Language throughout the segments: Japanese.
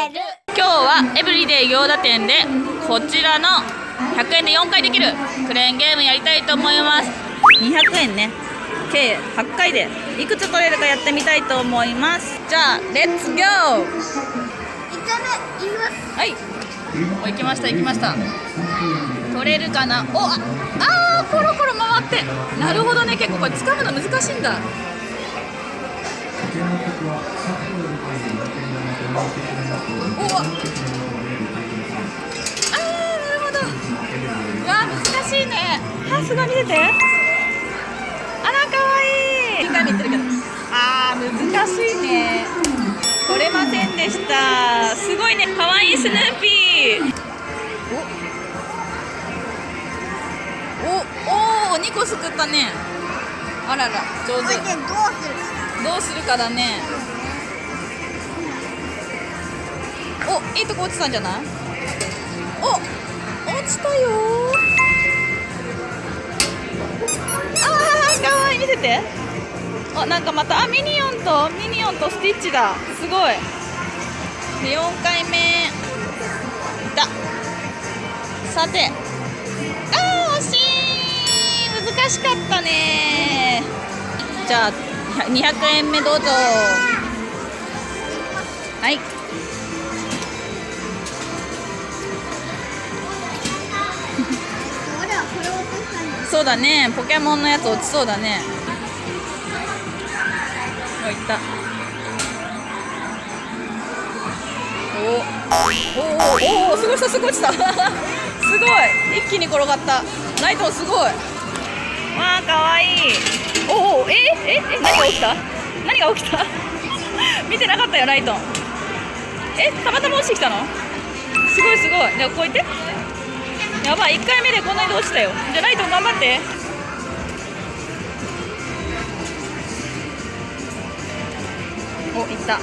える。今日はエブリデイ行田店でこちらの100円で4回できるクレーンゲームやりたいと思います。200円ね。計8回でいくつ取れるかやってみたいと思います。じゃあレッツゴー。はい。お行きました行きました。取れるかな？おああーコロコロ回って。なるほどね。結構これ掴むの難しいんだあーなるほど。うわ難しいね。あすごい見てて。あらかわいい。2回目言ってるけど。あー難しいね。取れませんでした。すごいね。かわいいスヌーピー。お。おお2個すくったね。あらら上手。これでどうする？どうするかだねいいとこ落ちたんじゃない？お落ちたよ。あーかわいい見せて。あなんかまたあミニオンとミニオンとスティッチだ。すごい。で4回目。いたさて。あー惜しい。難しかったね。じゃあ200円目どうぞ。はい。そうだね。ポケモンのやつ落ちそうだね。おいった。おおおおおすごいすごいすごい落ちた。すごい。一気に転がった。ライトすごい。わあかわいい。おおえええ何が起きた？何が起きた？見てなかったよライト。えたまたま落ちてきたの？すごいすごい。でこう言って。やばい1回目でこんなに落ちたよ。じゃあライト頑張って。おいった。わ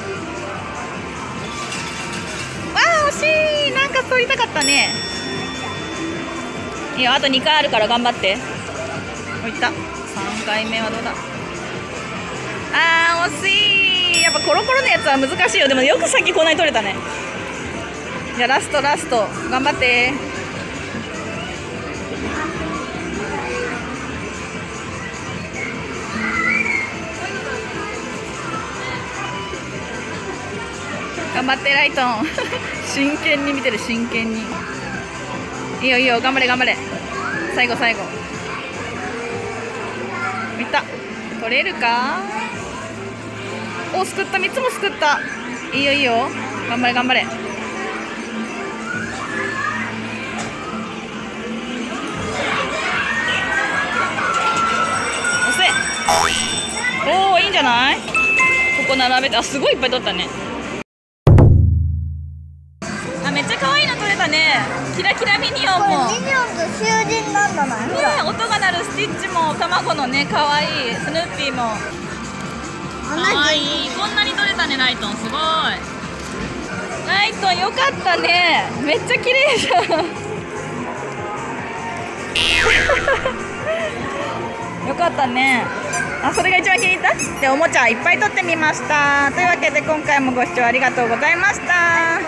あ惜しい。なんか取りたかったね。いいよあと2回あるから頑張って。おいった。3回目はどうだ。あー惜しい。やっぱコロコロのやつは難しいよ。でもよくさっきこんなに取れたね。じゃあラストラスト。頑張って。頑張ってライトン。真剣に見てる真剣に。いいよいいよ。頑張れ頑張れ。最後最後。いった。取れるか？おすくった。3つもすくった。いいよいいよ。頑張れ頑張れ。押せ。おおいいんじゃない？ここ並べて。あすごいいっぱい取ったね。なんだなね音が鳴るスティッチも卵のね可愛いスヌーピーも。可愛い。こんなに取れたねライトンすごい。ライトンよかったね。めっちゃ綺麗じゃん。よかったね。あそれが一番気に入った？でおもちゃいっぱい取ってみました。というわけで今回もご視聴ありがとうございました